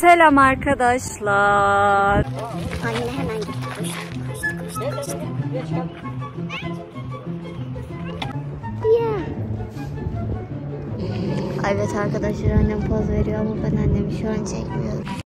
Selam arkadaşlar. Anne hemen gitti. Evet arkadaşlar annem poz veriyor ama ben annemi şu an çekmiyorum.